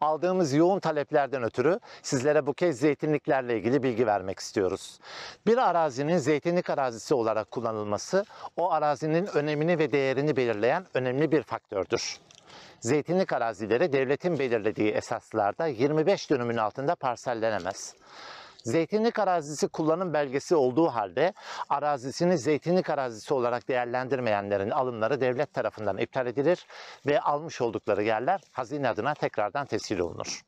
aldığımız yoğun taleplerden ötürü sizlere bu kez zeytinliklerle ilgili bilgi vermek istiyoruz. Bir arazinin zeytinlik arazisi olarak kullanılması o arazinin önemini ve değerini belirleyen önemli bir faktördür. Zeytinlik arazileri devletin belirlediği esaslarda 25 dönümün altında parsellenemez. Zeytinlik arazisi kullanım belgesi olduğu halde arazisini zeytinlik arazisi olarak değerlendirmeyenlerin alımları devlet tarafından iptal edilir ve almış oldukları yerler hazine adına tekrardan tescil olunur.